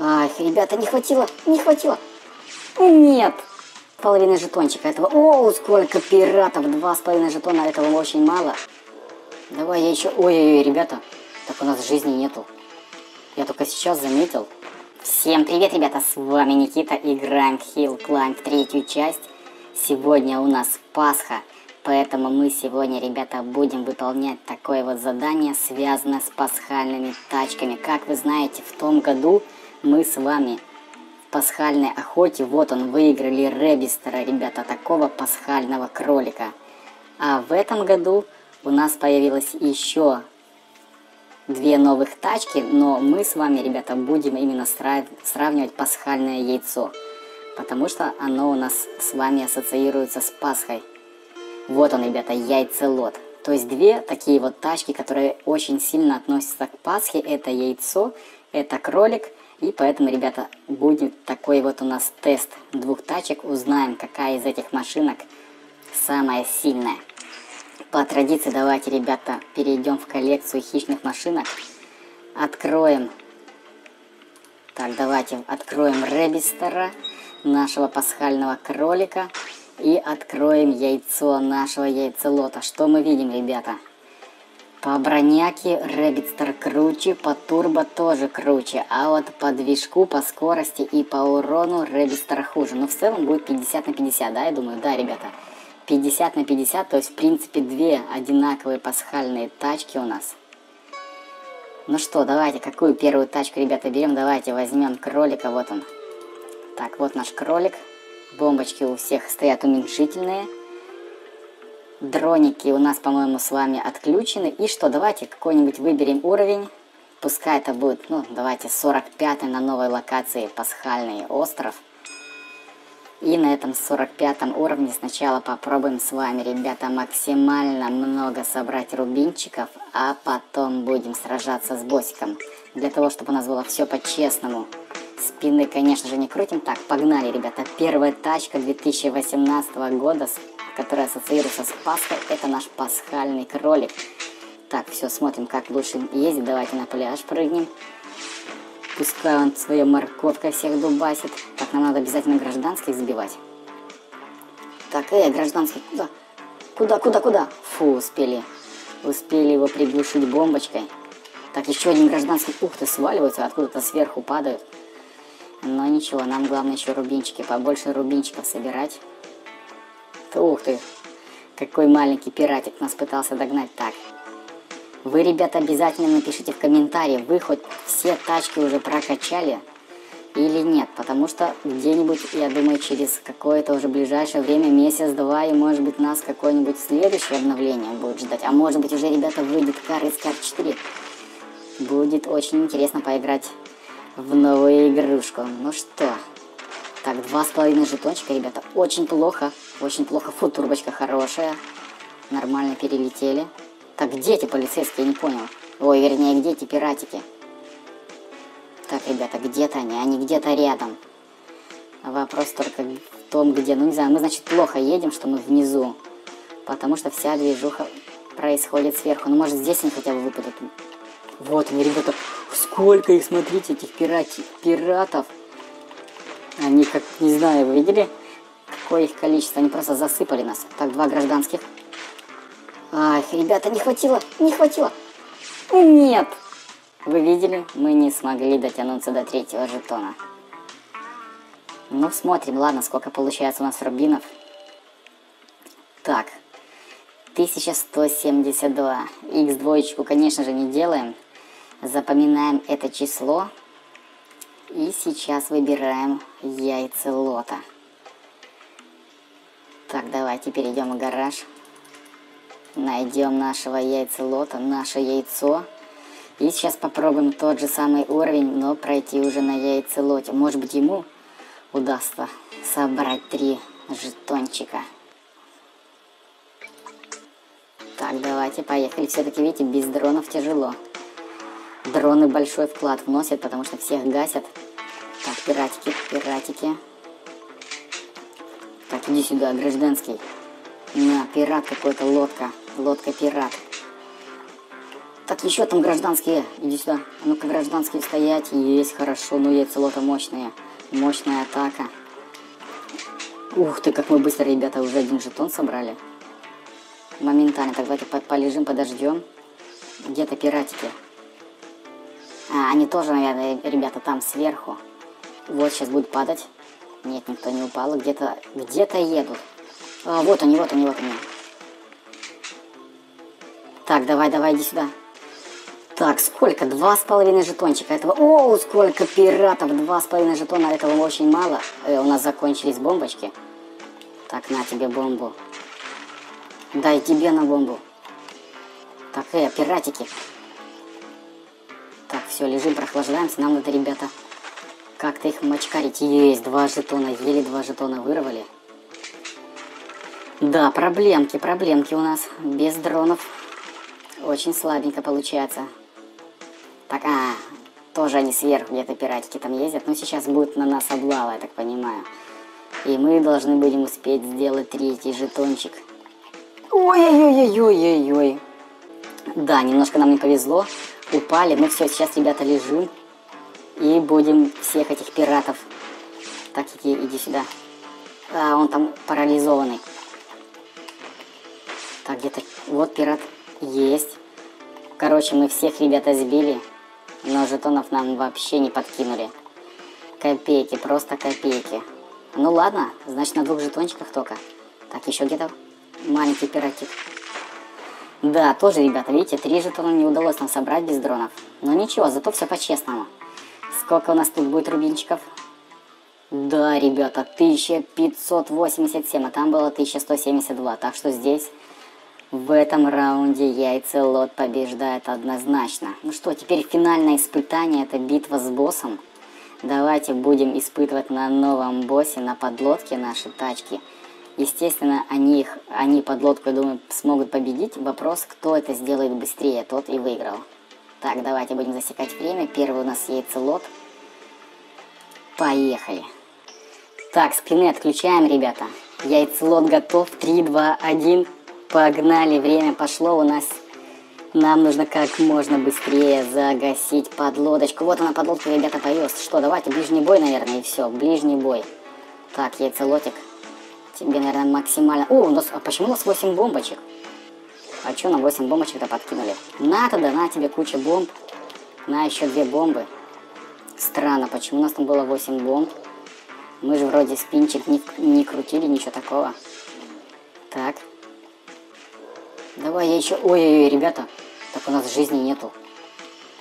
Ах, ребята, не хватило, не хватило. Нет. Половина жетончика этого. О, сколько пиратов. Два с половиной жетона. Этого очень мало. Давай я еще... Ой-ой-ой, ребята. Так у нас жизни нету. Я только сейчас заметил. Всем привет, ребята. С вами Никита. Играем в Hill Climb третью часть. Сегодня у нас Пасха. Поэтому мы сегодня, ребята, будем выполнять такое вот задание, связанное с пасхальными тачками. Как вы знаете, в том году мы с вами в пасхальной охоте, вот он, выиграли Ребистера, ребята, такого пасхального кролика. А в этом году у нас появилось еще две новых тачки, но мы с вами, ребята, будем именно сравнивать пасхальное яйцо, потому что оно у нас с вами ассоциируется с Пасхой. Вот он, ребята, яйцелот. То есть две такие вот тачки, которые очень сильно относятся к Пасхе. Это яйцо, это кролик. И поэтому, ребята, будет такой вот у нас тест двух тачек. Узнаем, какая из этих машинок самая сильная. По традиции давайте, ребята, перейдем в коллекцию хищных машинок. Откроем. Так, давайте откроем Ребистера, нашего пасхального кролика. И откроем яйцо нашего яйцелота. Что мы видим, ребята? По броняке Rabbitster круче, по турбо тоже круче, а вот по движку, по скорости и по урону Rabbitster хуже. Но в целом будет 50 на 50, да, я думаю? Да, ребята. 50 на 50, то есть в принципе две одинаковые пасхальные тачки у нас. Ну что, давайте, какую первую тачку, ребята, берем? Давайте возьмем кролика, вот он. Так, вот наш кролик. Бомбочки у всех стоят уменьшительные. Дроники у нас, по-моему, с вами отключены. И что, давайте какой-нибудь выберем уровень. Пускай это будет, ну, давайте 45 на новой локации Пасхальный остров. И на этом 45 уровне сначала попробуем с вами, ребята, максимально много собрать рубинчиков, а потом будем сражаться с боссиком. Для того, чтобы у нас было все по-честному. Спины, конечно же, не крутим. Так, погнали, ребята. Первая тачка 2018 года, которая ассоциируется с Пасхой, это наш пасхальный кролик. Так, все, смотрим, как лучше ездить. Давайте на пляж прыгнем. Пускай он своей морковкой всех дубасит. Так, нам надо обязательно гражданских сбивать. Так, эй, гражданский, куда? Куда, куда, куда? Фу, успели. Успели его приглушить бомбочкой. Так, еще один гражданский. Ух ты, сваливается, откуда-то сверху падают. Но ничего, нам главное еще рубинчики, побольше рубинчиков собирать. Ух ты, какой маленький пиратик нас пытался догнать. Так, вы, ребята, обязательно напишите в комментарии, вы хоть все тачки уже прокачали или нет. Потому что где-нибудь, я думаю, через какое-то уже ближайшее время, месяц-два, и может быть нас какое-нибудь следующее обновление будет ждать. А может быть уже, ребята, выйдет Car из Car 4. Будет очень интересно поиграть в новую игрушку. Ну что, так, два с половиной жетончика, ребята. Очень плохо, очень плохо. Фу, турбочка хорошая. Нормально перелетели. Так, где эти полицейские, я не понял. Ой, вернее, где эти пиратики? Так, ребята, где-то они, они где-то рядом. Вопрос только в том, где. Ну, не знаю, мы, значит, плохо едем, что мы внизу. Потому что вся движуха происходит сверху. Ну, может, здесь они хотя бы выпадут. Вот они, ребята. Сколько их, смотрите, этих пирати, пиратов. Они как, не знаю, вы видели, какое их количество? Они просто засыпали нас. Так, два гражданских. Ах, ребята, не хватило, не хватило. Нет. Вы видели, мы не смогли дотянуться до третьего жетона. Ну, смотрим, ладно, сколько получается у нас рубинов. Так, 1172. Х двоечку, конечно же, не делаем. Запоминаем это число. И сейчас выбираем яйца лота. Так, давайте перейдем в гараж. Найдем нашего яйца лота, наше яйцо. И сейчас попробуем тот же самый уровень, но пройти уже на яйце лоте. Может быть ему удастся собрать три жетончика. Так, давайте, поехали. Все-таки, видите, без дронов тяжело. Дроны большой вклад вносят, потому что всех гасят. Так, пиратики, пиратики. Иди сюда, гражданский. На, пират какой-то, лодка. Лодка-пират. Так, еще там гражданские. Иди сюда. А ну-ка, гражданские стоять. Есть, хорошо. Ну, яйцелота мощные. Мощная атака. Ух ты, как мы быстро, ребята, уже один жетон собрали. Моментально. Так, давайте полежим, подождем. Где-то пиратики. А, они тоже, наверное, ребята, там сверху. Вот, сейчас будет падать. Нет, никто не упал. Где-то где-то едут. А, вот они, вот они, вот они. Так, давай, давай, иди сюда. Так, сколько? Два с половиной жетончика этого. О, сколько пиратов! Два с половиной жетона, этого очень мало. Э, у нас закончились бомбочки. Так, на тебе бомбу. Дай тебе на бомбу. Так, э, пиратики. Так, все, лежим, прохлаждаемся. Нам надо, ребята, как-то их мочкарить. Есть, два жетона, еле два жетона вырвали. Да, проблемки, проблемки у нас. Без дронов. Очень слабенько получается. Так, а, тоже они сверху где-то пиратики там ездят. Но сейчас будет на нас облава, я так понимаю. И мы должны будем успеть сделать третий жетончик. Ой-ой-ой-ой-ой-ой. Да, немножко нам не повезло. Упали. Ну все, сейчас, ребята, лежим. И будем всех этих пиратов... Так, иди, иди сюда. А, он там парализованный. Так, где-то... Вот пират. Есть. Короче, мы всех, ребята, сбили. Но жетонов нам вообще не подкинули. Копейки, просто копейки. Ну ладно, значит на двух жетончиках только. Так, еще где-то маленький пиратик. Да, тоже, ребята, видите, три жетона не удалось нам собрать без дронов. Но ничего, зато все по-честному. Сколько у нас тут будет рубинчиков? Да, ребята, 1587, а там было 1172. Так что здесь, в этом раунде, яйцелот побеждает однозначно. Ну что, теперь финальное испытание, это битва с боссом. Давайте будем испытывать на новом боссе, на подлодке наши тачки. Естественно, они, их, они подлодку, я думаю, смогут победить. Вопрос, кто это сделает быстрее, тот и выиграл. Так, давайте будем засекать время. Первый у нас яйцелот. Поехали. Так, спины отключаем, ребята. Яйцелот готов. 3, 2, 1. Погнали, время пошло у нас нам нужно как можно быстрее загасить подлодочку. Вот она, подлодка, ребята, появилась. Что, давайте, ближний бой, наверное, и все. Ближний бой. Так, яйцелотик. Тебе, наверное, максимально... О, у нас... А почему у нас 8 бомбочек? А что на 8 бомбочек-то подкинули? На тогда, на тебе куча бомб. На еще две бомбы. Странно, почему у нас там было 8 бомб? Мы же вроде спинчик не, не крутили, ничего такого. Так. Давай я еще... Ой-ой-ой, ребята. Так у нас жизни нету.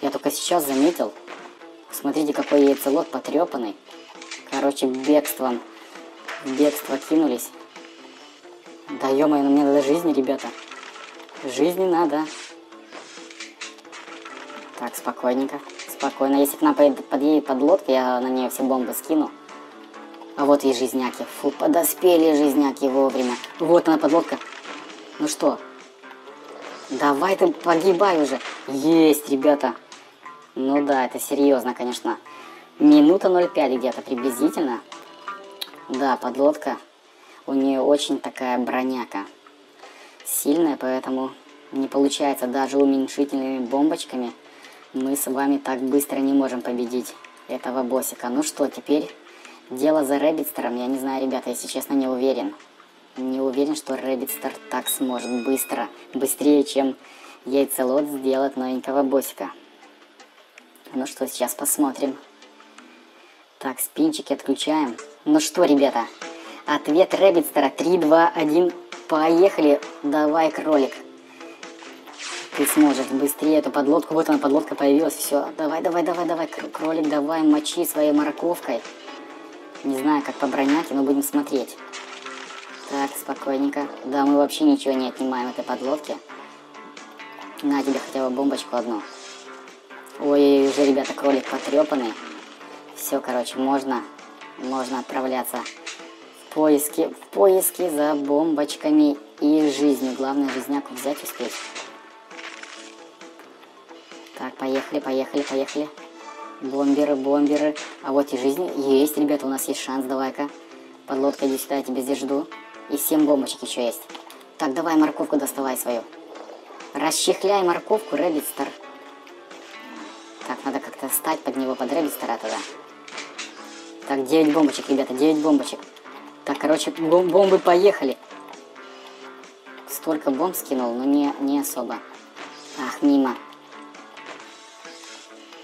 Я только сейчас заметил. Смотрите, какой яйцелот потрепанный. Короче, бегством. В бегство кинулись. Да ё ну мне надо жизни, ребята. Жизни надо. Так, спокойненько. Спокойно. Если к нам подъедет подлодка, я на нее все бомбы скину. А вот и жизняки. Фу, подоспели жизняки вовремя. Вот она подлодка. Ну что, Давай ты погибай уже. Есть, ребята. Ну да, это серьезно, конечно. Минута 0,5 где-то приблизительно. Да, подлодка. У нее очень такая броняка. Сильная, поэтому не получается даже уменьшительными бомбочками. Мы с вами так быстро не можем победить этого боссика. Ну что, теперь дело за Рэббитстером. Я не знаю, ребята, если честно, не уверен. Не уверен, что Star так сможет быстро, быстрее, чем яйцелот сделать новенького босика. Ну что, сейчас посмотрим. Так, спинчики отключаем. Ну что, ребята, ответ Рэббитстера 3, 2, 1, поехали. Давай, кролик. Ты сможешь быстрее эту подлодку. Вот она, подлодка появилась. Все, давай, давай, давай, давай, кролик, давай, мочи своей морковкой. Не знаю, как по броняке, но будем смотреть. Так, спокойненько. Да, мы вообще ничего не отнимаем этой подлодки. На тебе хотя бы бомбочку одну. Ой, уже, ребята, кролик потрепанный. Все, короче, можно, можно отправляться поиски, в поиски за бомбочками и жизнью. Главное, жизняку взять успеть. Так, поехали, поехали, поехали. Бомберы, бомберы. А вот и жизнь. Есть, ребята, у нас есть шанс, давай-ка. Подлодка, иди сюда, я тебя здесь жду. И 7 бомбочек еще есть. Так, давай морковку доставай свою. Расчехляй морковку, Rabbitster. Так, надо как-то стать под него, под Рэббистера туда. Так, 9 бомбочек, ребята, 9 бомбочек. Так, короче, бом бомбы поехали. Столько бомб скинул, но не, не особо. Ах, мимо.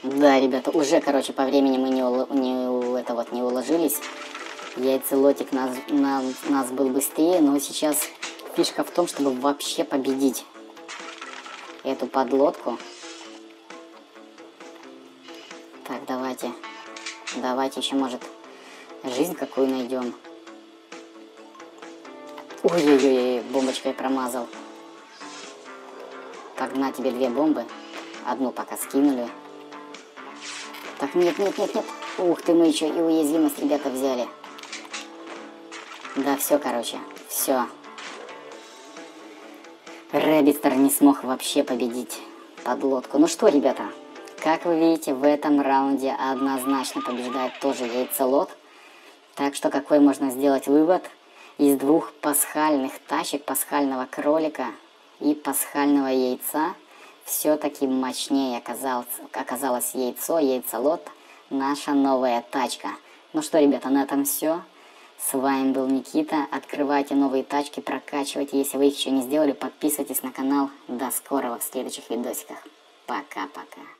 Да, ребята, уже, короче, по времени мы не, не, это вот, не уложились. Яйцелотик нас, нас, нас был быстрее, но сейчас фишка в том, чтобы вообще победить эту подлодку. Так, давайте. Давайте еще, может, жизнь какую найдем. Ой-ой-ой, бомбочкой промазал. Так, на тебе две бомбы. Одну пока скинули. Так, нет, нет, нет, нет. Ух ты, мы еще и уязвимость, ребята, взяли. Да, все, короче, все. Рэббитер не смог вообще победить подлодку. Ну что, ребята, как вы видите, в этом раунде однозначно побеждает тоже яйцелот. Так что какой можно сделать вывод? Из двух пасхальных тачек, пасхального кролика и пасхального яйца, все-таки мощнее оказалось, оказалось яйцо, яйцелот, наша новая тачка. Ну что, ребята, на этом все. С вами был Никита. Открывайте новые тачки, прокачивайте. Если вы их еще не сделали, подписывайтесь на канал. До скорого в следующих видосиках. Пока-пока.